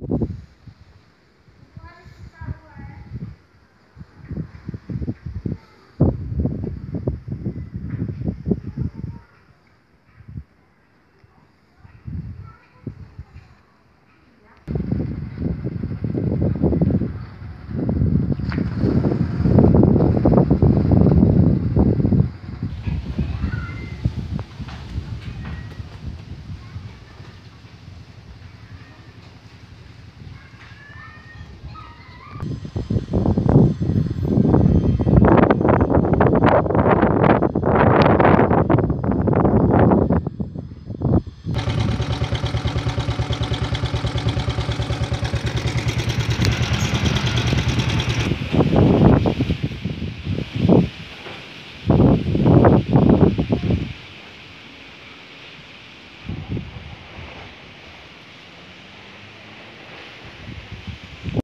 you